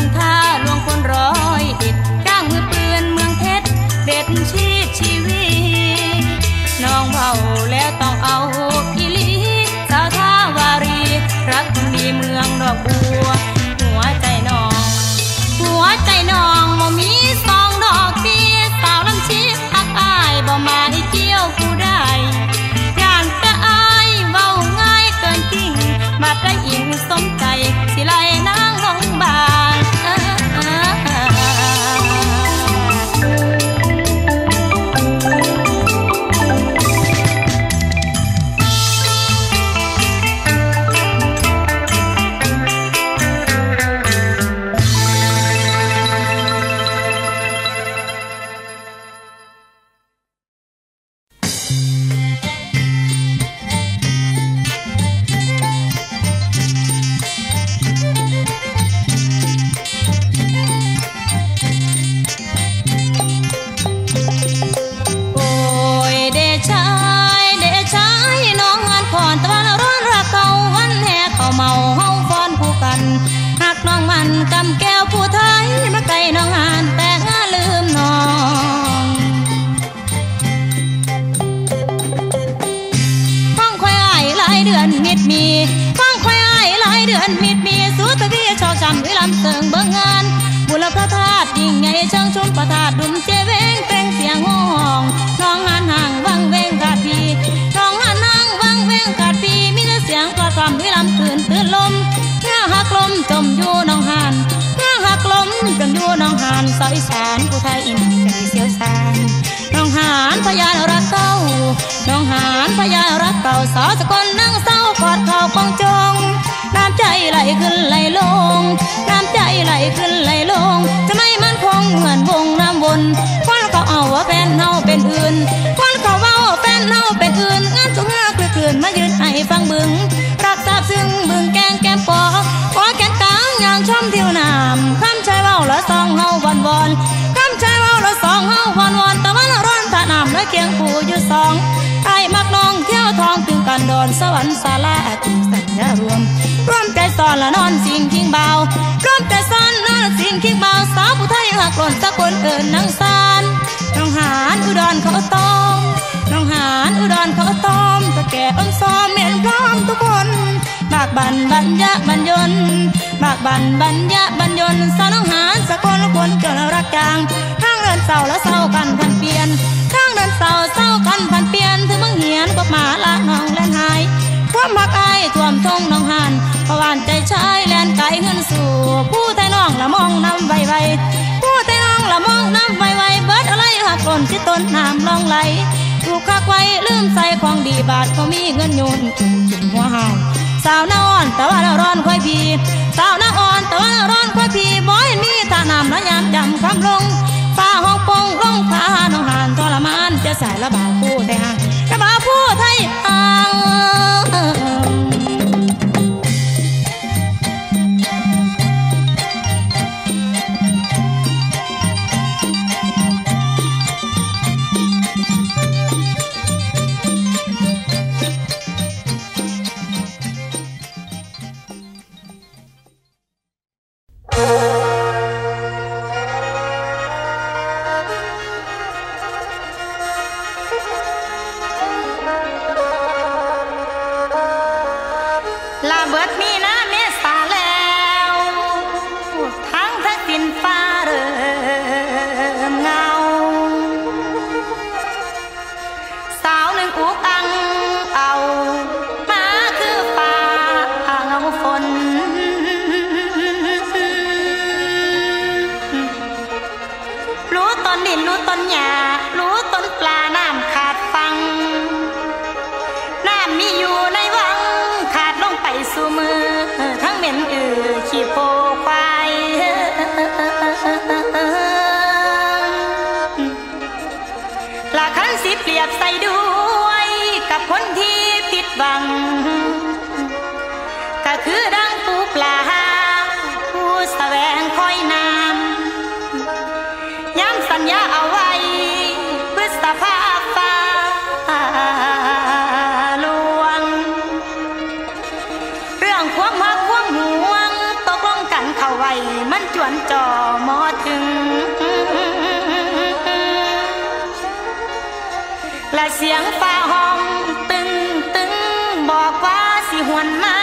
นท่าลวงคนร้อยเอ็ดจ้างมือเปือนเมืองเพชรเด็ดชีพชีวีน้องเบาแล้วต้องเอาพี่ลีสาวท่าวารี รักคนดีเมืองดอกบัวากบันบัญญะบัญยนบากบันบัญญะบัญยนสน้องหานสะกลคนเกี่ยวรักจางข้างเดินเศร้าแล้วเศร้ากันพันเปลี่ยนข้างเดินเศร้าเศร้ากันพันเปลี่ยนถึงมึงเหียนก็มาละน้องแลนหายท่วมหักไอท่วมทงน้องหานประวานใจชายแลนไกลเงินสู่ผู้แทยน้องละมองนำใวไวผู้แทยน้องละมองนำใวไวเบิดอะไรหักหล่นที่ต้นน้ำลองไหลถูกคักไว้ลืมใส่ของดีบาทขามีเงินยนจุ่มจุ่หัวหา สาวน้าอ่อนแต่ว่าร้อนค่อยพีสาวน้าอ่อนแต่ว่าร้อนค่อยพีบ่อยมีท่าน้ำระยามจำคำลงฟ้าห้องปงลงฟ้าน้องหานทรมานจะสายละบาดผู้ไทยหางระบาผู้ไทยอ่าง là เสียงฟ้าห้องตึงตึงบอกว่าสิหวนมา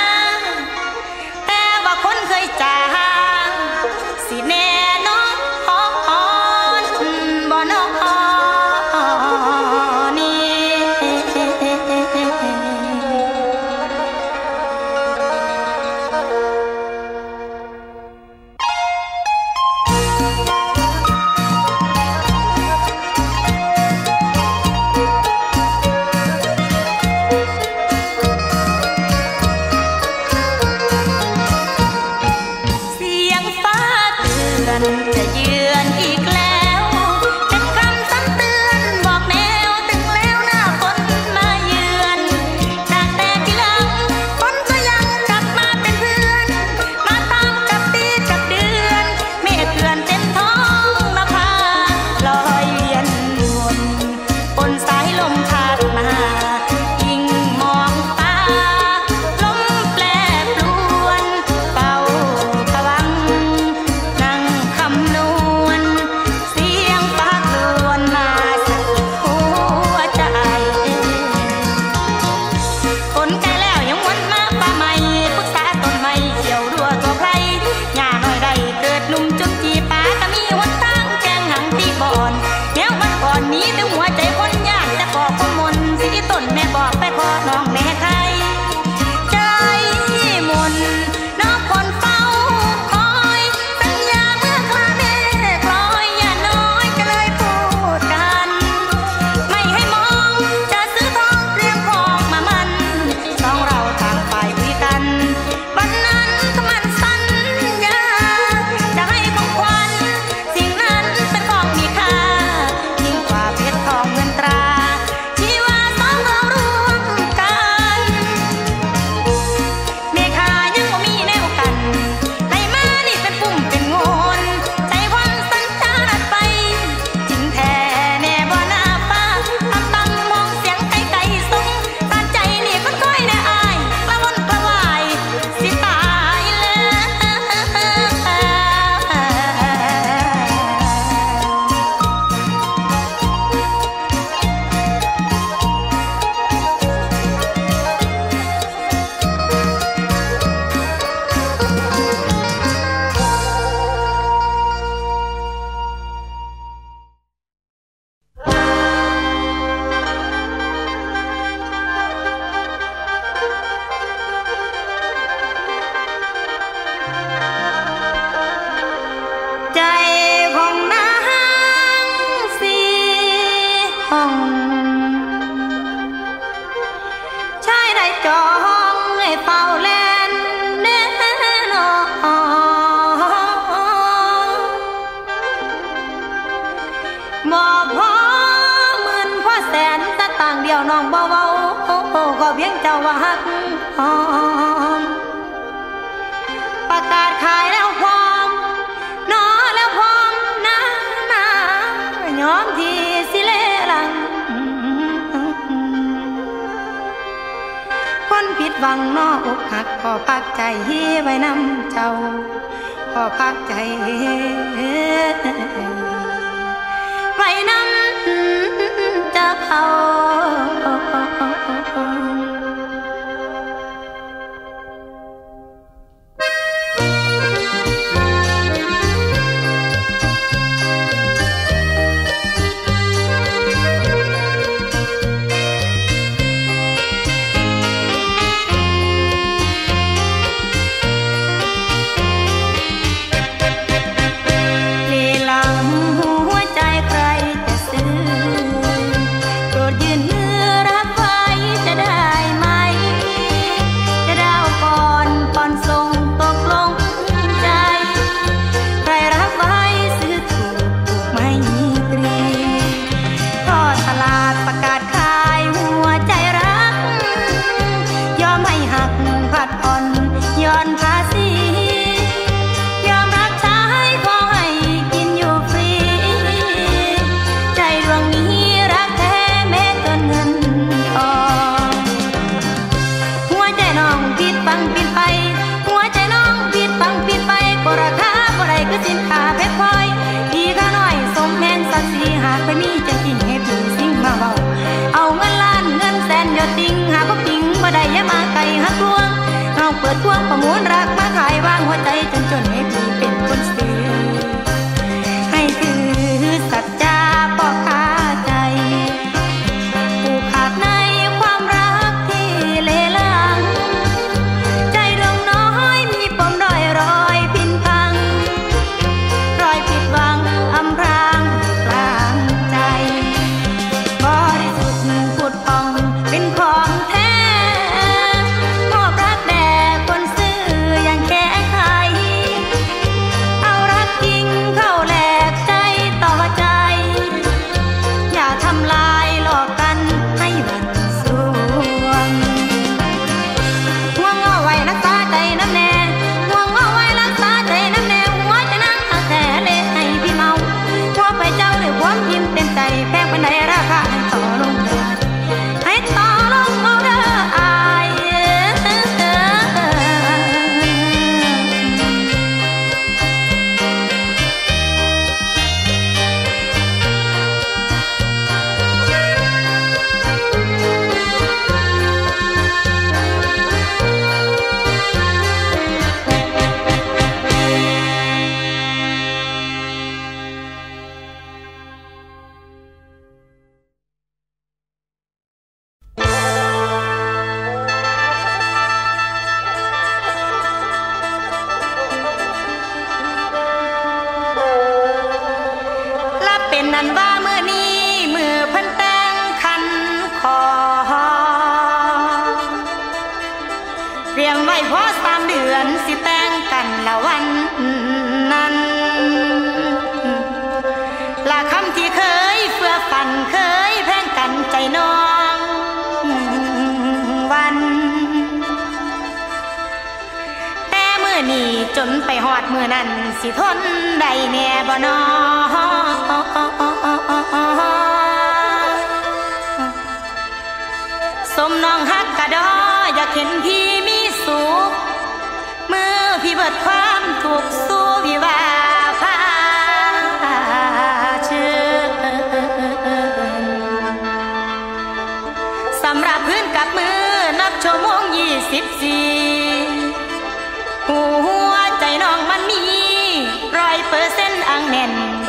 con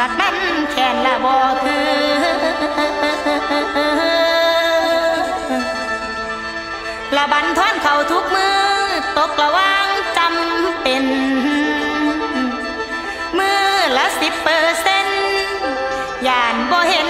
บัดมันแขนละบ่คือละบันทอนเขาทุกมือ ตกระวางจำเป็น มือละสิบเปอร์เซ็นยานบ่เห็น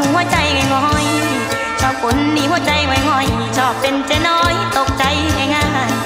หัวใจง่อยชอบคนดีหัวใจง่อยชอบเป็นเจน้อยตกใจง่าย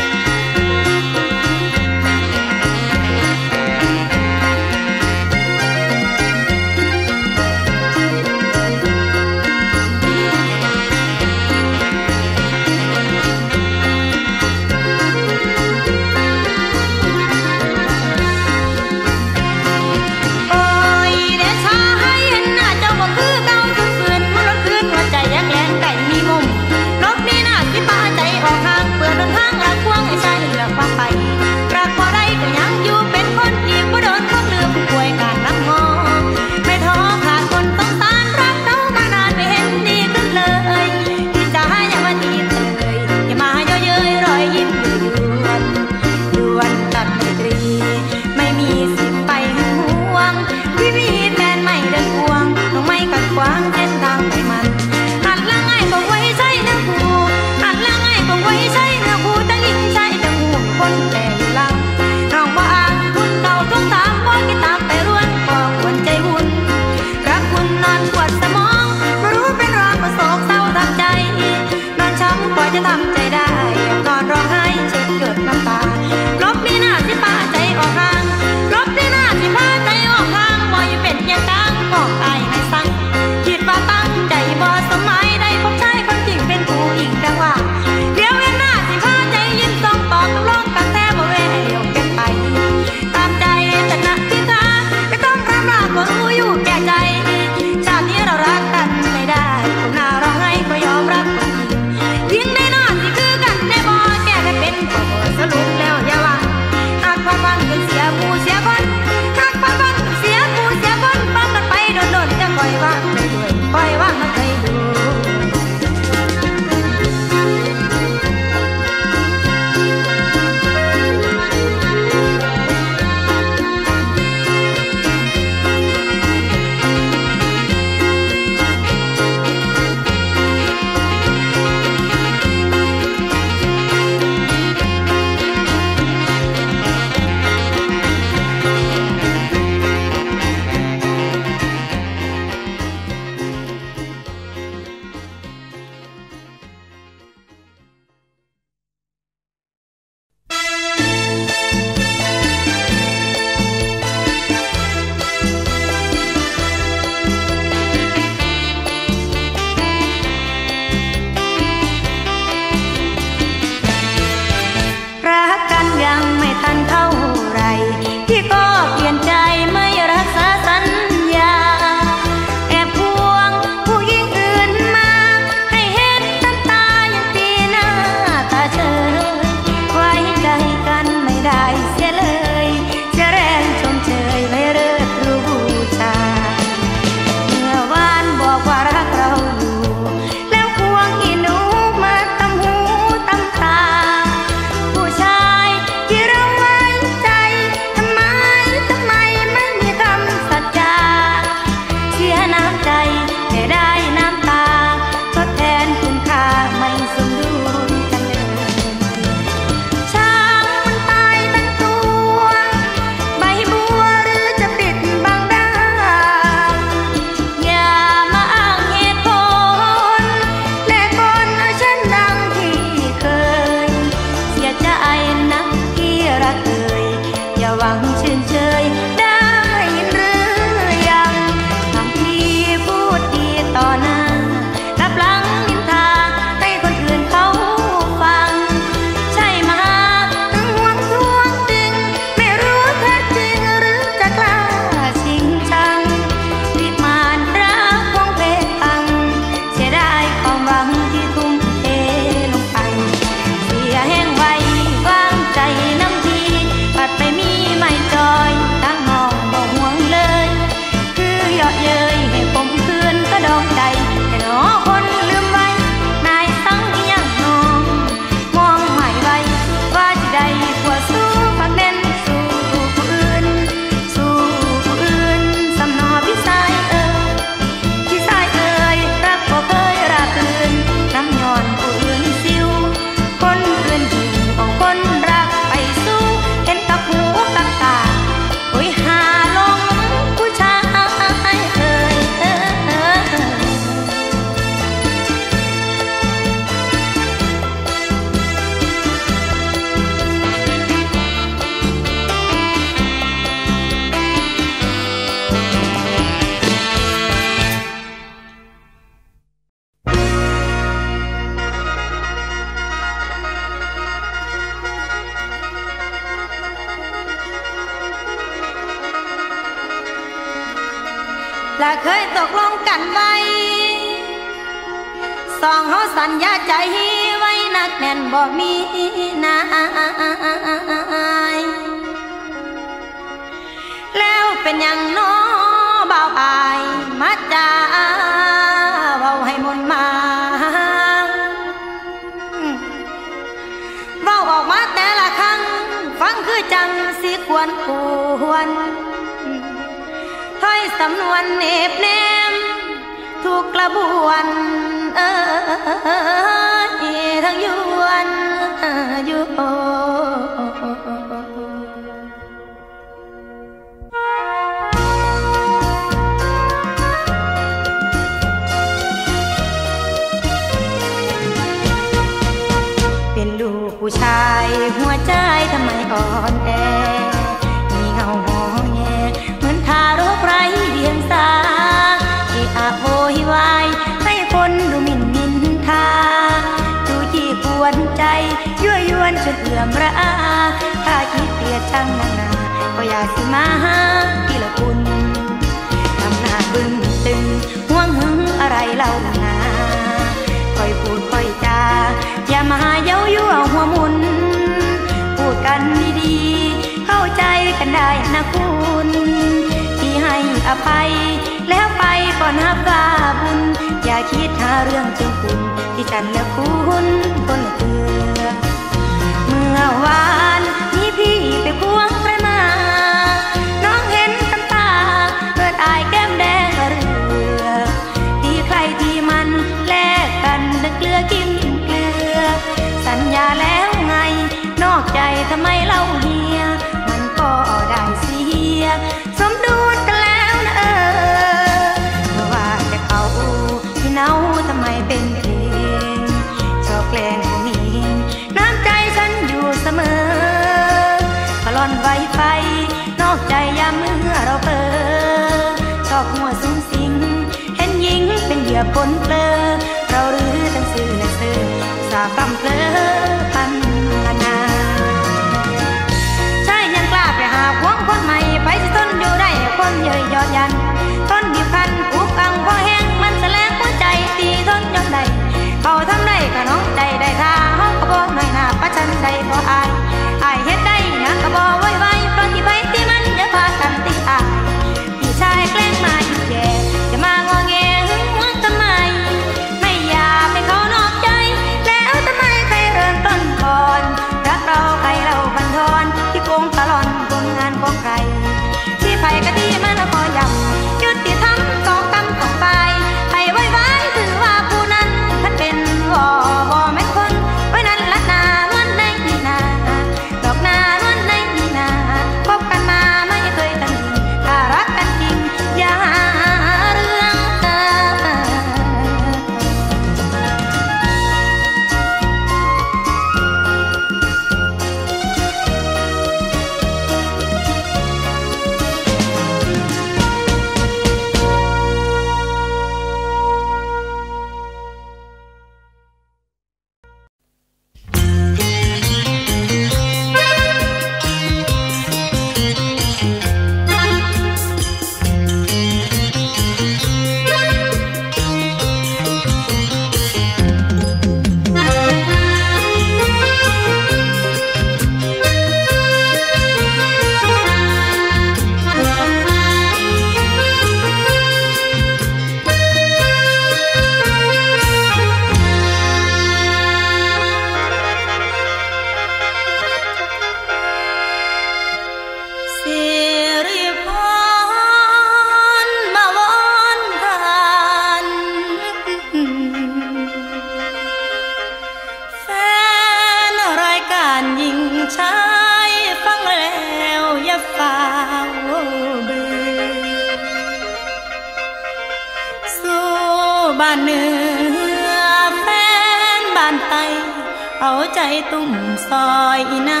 ใจตุ่มซอยนะ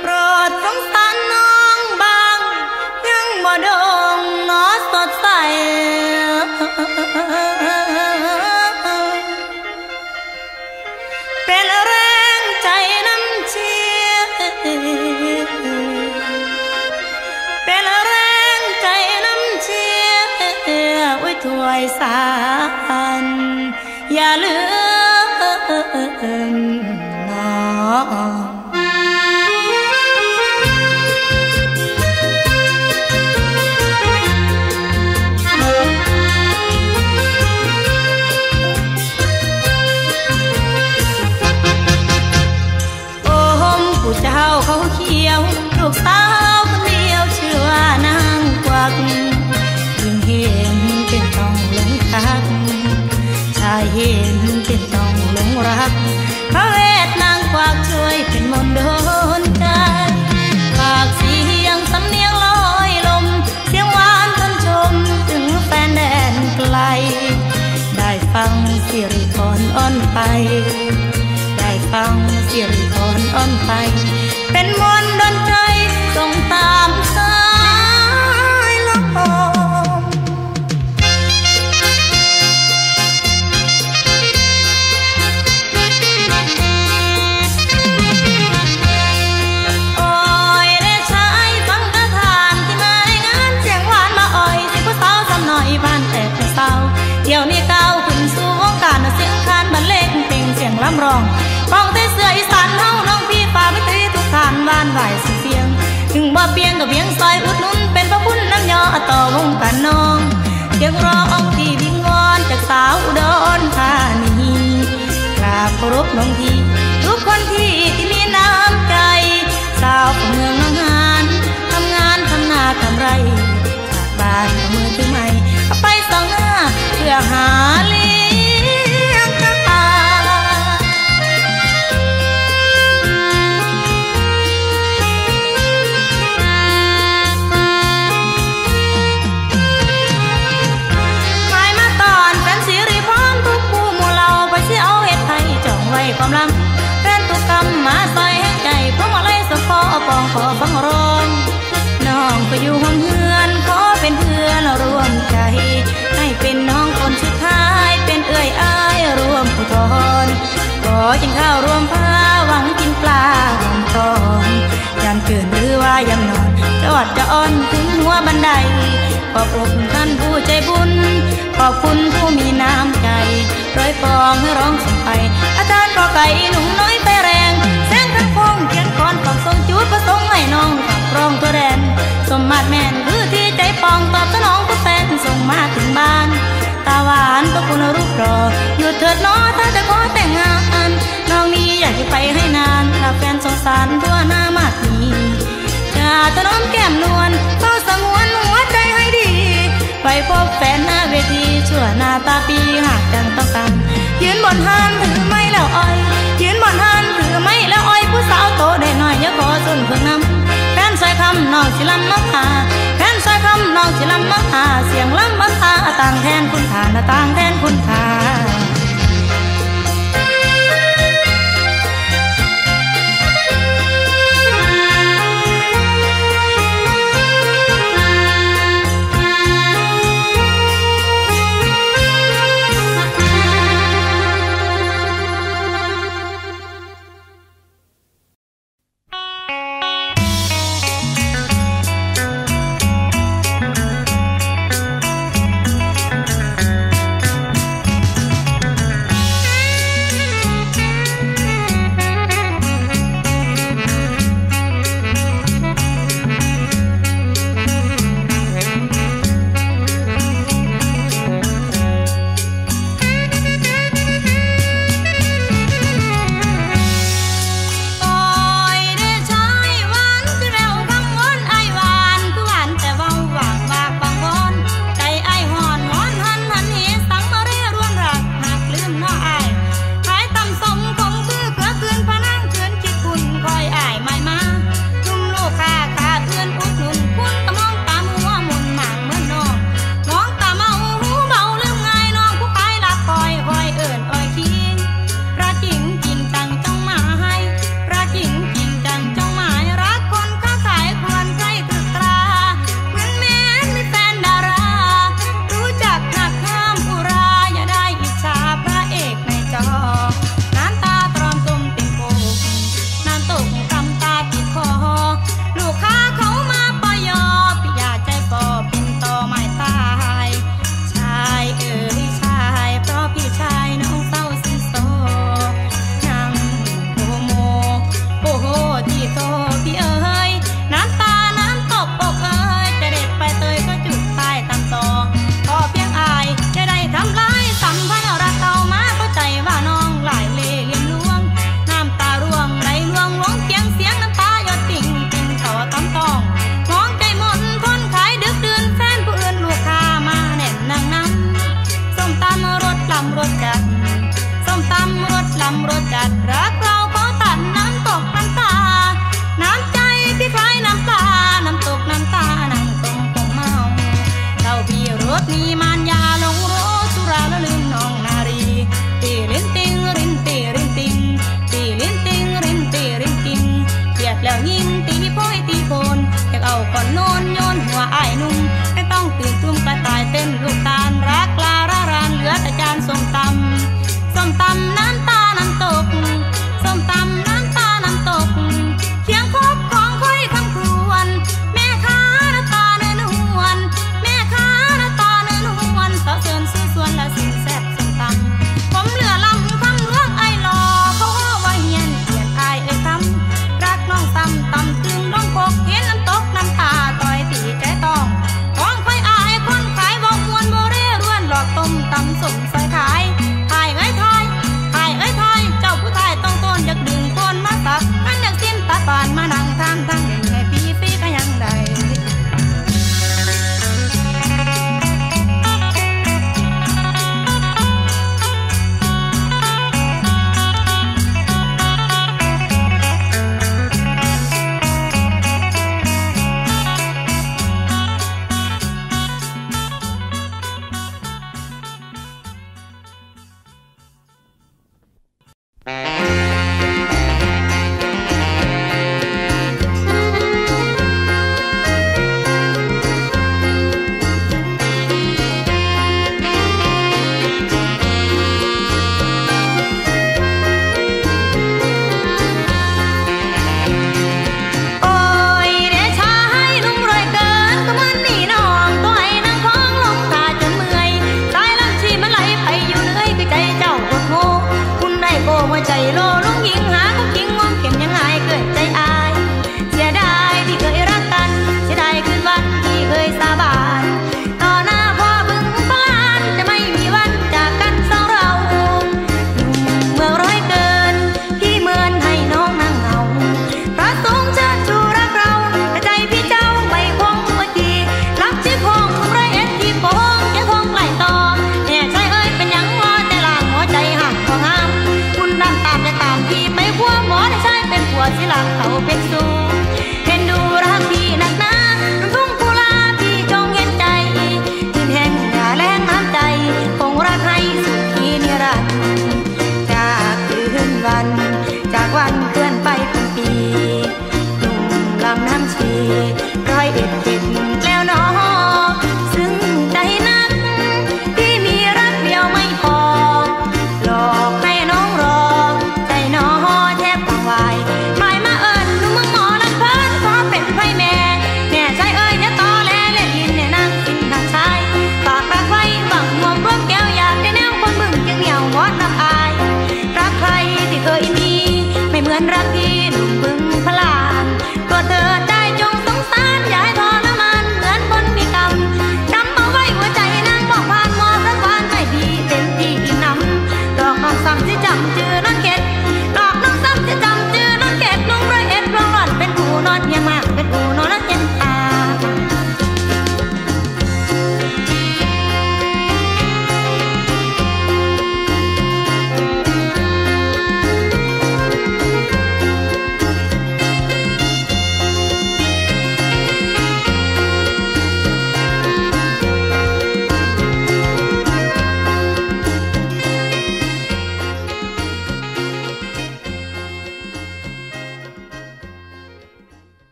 โปรดสงสารน้องบางยังบ่ดงนอสดใสเป็นแรงใจน้ำเชียเป็นแรงใจน้ำเชียไว้ถวยสารอย่าลืม nào. ไป ได้ฟังเสียงคอนอ้อนไป กับเพียงซอยอุดนุนเป็นพระคุณน้ำยอต่อวงการน้องเสียงร้องที่วิงวอนจากสาวอุดรธานีกราบเคารพน้องทีทุกคนที่ที่มีน้ำใจสาวเมืองน้องหา เกินหรือว่ายามนอนจอดจะอ่อนถึงหัวบันไดขอบคุณท่านผู้ใจบุญ ขอบคุณผู้มีน้ำใจร้อยฟองให้ร้องส่งไป อาจารย์ก็ไก่หนุ่มน้อยไปแรงแสงทั้งพงเขียนก่อนฝากส่งจูดประสงค์ให้น้องขับร้องตัวแดน สมมาตรแม่นคือที่ใจปองตอบสนองผู้แฟนส่งมาถึงบ้าน ตาหวานตัวคุณรูปรอหยุดเถิดน้อถ้าจะขอแต่งงาน อยากจะไปให้นานถ้าแฟนสงสารตัวหน้ามาดนี้จะตะน้อมแก้มนวลเฝ้าสงวนหัวใจให้ดี ไปพบแฟนหน้าเวทีชั่วหน้าตาปีหากจังต้องกันยืนบนห้านถือไม่แล้วอ้อย ยืนบนห้านถือไม่แล้วอ้อยผู้สาวโตได้หน่อยอย่าขอส่วนเพิ่งนำแฟนใส่คำน้องสิลำมาหาแฟนใส่คำน้องสิลำมาหาเสียงลำมาหาต่างแทนคุณค่าต่างแทนคุณค่า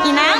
วัน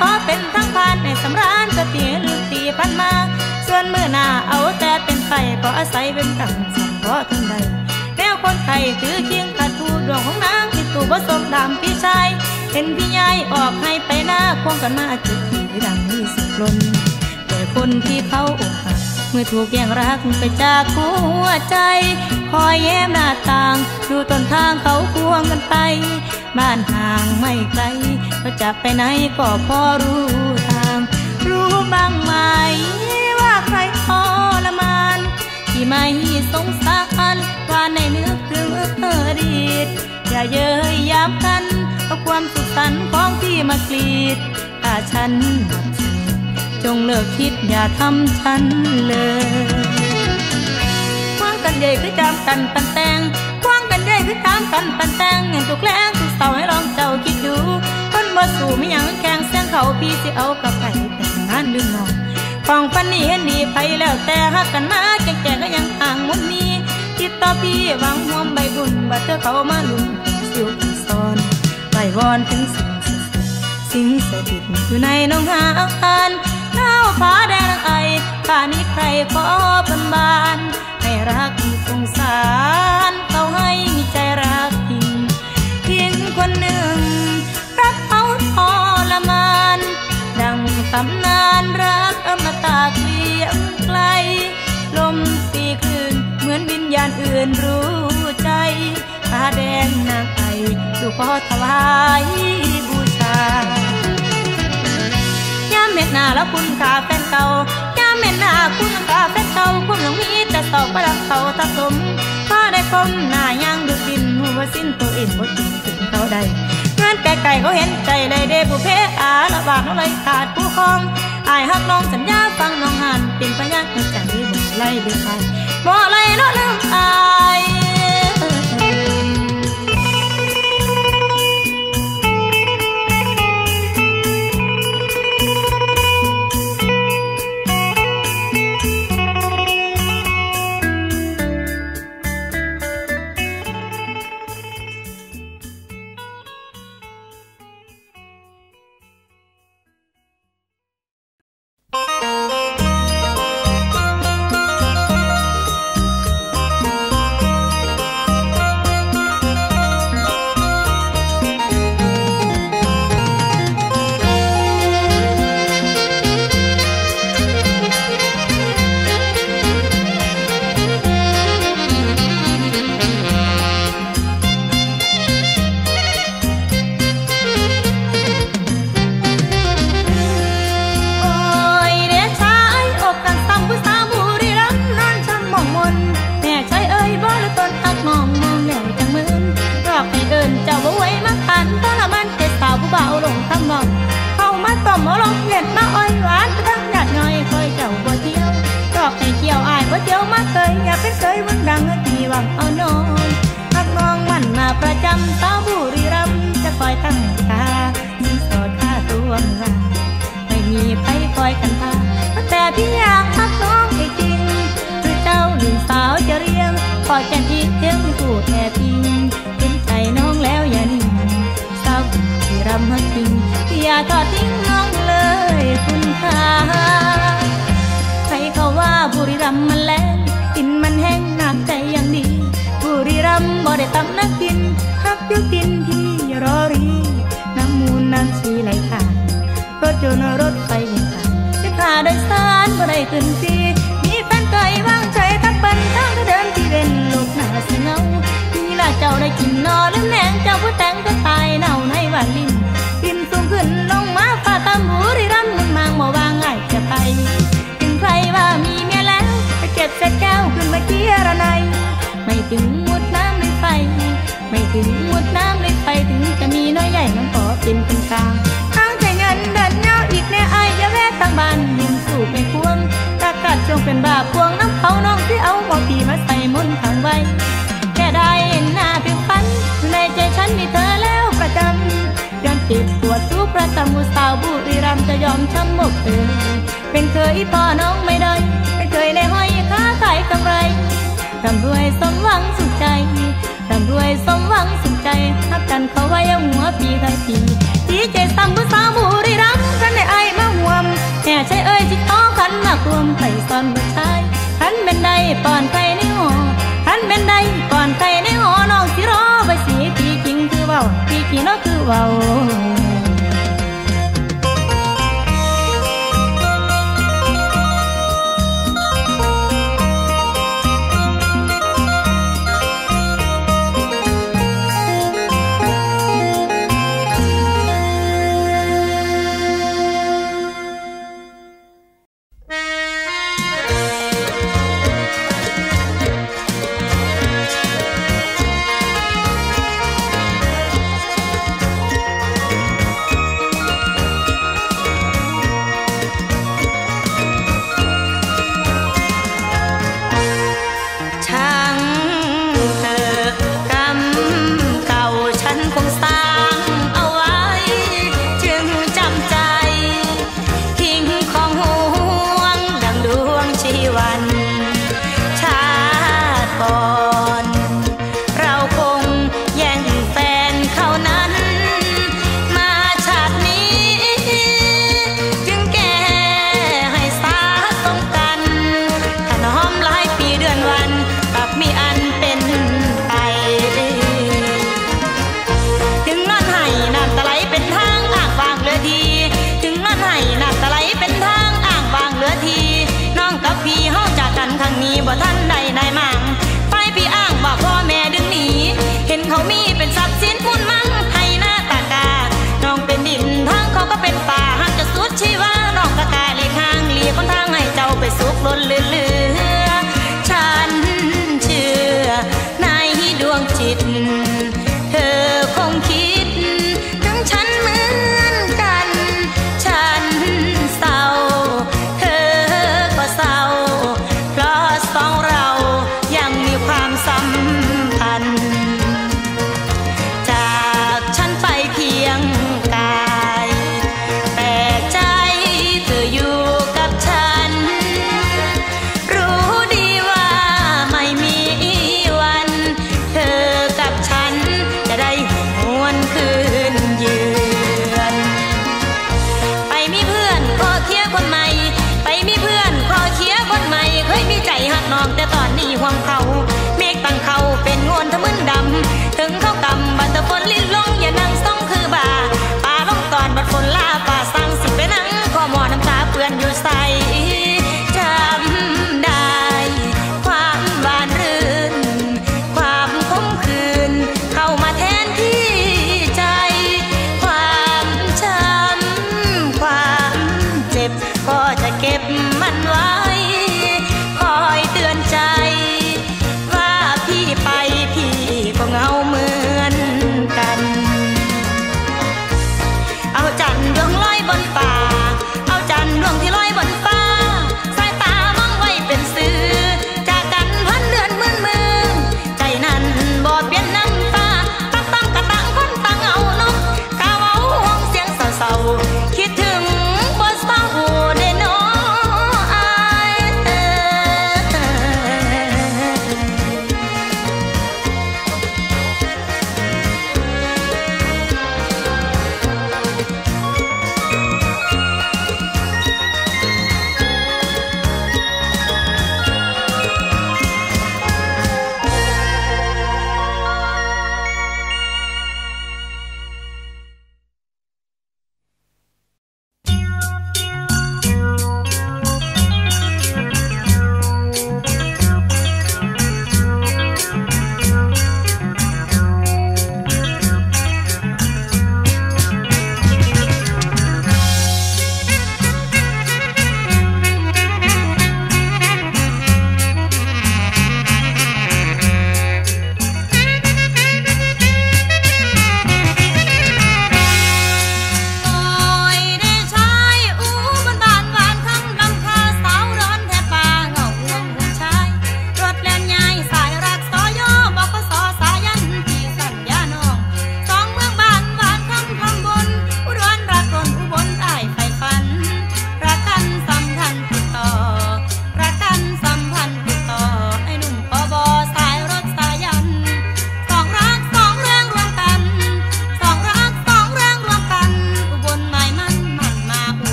ขได้นะขอเป็นทั้งพานในสำราญสติลืมตีพันมา ส่วนมือหน้าเอาแต่เป็นไฟเพราะอาศัยเป็นกังสังเพราะทนใดแนวคนไทยถือเคียงขัดทูดวงของนางที่ตู่ผสมดำพี่ชาย เห็นพี่ยายออกให้ไปหน้าควงกันมาจุดที่ดังนี้สุดล้นแต่คนที่เขาอกหักเมื่อถูกแย่งรักไปจากหัวใจ คอยแย้มหน้าต่าง ดูต้นทางเขาควงกันไป บ้านห่างไม่ไกลเขาจะไปไหนก็พอรู้ทาง รู้บ้างไหมว่าใครทรมานที่ไม่สงสารว่าในนึกถึงอดีตอย่าเย้ยยามกันเอาความสุขสันต์ของพี่มากรีดถ้าฉันหมดสิทธิ์จงเลิกคิดอย่าทำฉันเลยคว้างกันใหญ่คือจามกันปันแตง คว้างกันใหญ่คือจามกันปันแตงอย่างทุกแรงทุกเสาให้ลองเจ้าคิดดู คนบ่สู่ไม่ยังแข่งเสียงเขาพี่สิเอากับไปแต่งงานดึงน้องฟังฟันนี่เห็นดีไปแล้วแต่หักกันมาแก่แก่ก็ยังห่างมุนนี้คิดต่อพี่หวังห่วมใบบุญบัดเธอเขามาลุ่มสิวซ้อนไหววอนถึงสิ่งสิ่งสถิตอยู่ในน้องหานเท้าฟ้าแดงไอข้านี้ใครขอเป็นบานให้รักสงสาร ให้มีใจรักจริงทิ้งคนหนึ่ง รักเขาทรมาน ดังตำนานรักอมตะเกลียงไกล ลมตีคลื่นเหมือนวิญญาณอื่นรู้ใจตาแดงนางไอดูขอถวายบูชายามเม็ดหน้าแล้วคุณค่าแฟนเก่ายามเม็ดหน้าคุณค่าแฟนเก่าคุณยังมีแต่ตอกประดับเขาทับสม ได้คมหน้าย่างดูดินหัวสิ้นตัวเองบ่จริงถึงเขาใดเงินไก่ๆเขาเห็นใจเลยเดบุเพอาละบาดน้องเลยขาดผู้คองอายหักน้องสัญญาฟังน้องหันเป็นพยานในใจบ่ไล่เดือดไปบ่ไล่เนาะลืมอาย ยอมช้ำอกเอ่ยเป็นเคยพ่อน้องไม่ได้ เป็นเคยในห้อยค้าขายกำไรร่ำรวยสมหวังสุขใจร่ำรวยสมหวังสุขใจทักกันเขาไว้หัวปีทันทีจีใจซ้ำผู้สาวบุรีรัมย์ันในไอมาห่วมแห่ใช้เอ้ยจิตอ้อขันมากรวมใส่ซ้อนบนชายขันเป็นใดปอนไข่ในหอขันเป็นใดปอนไข่ในหอน้องสิรอใบสีพี่กิงคือเบาพี่กินน้อคือเบา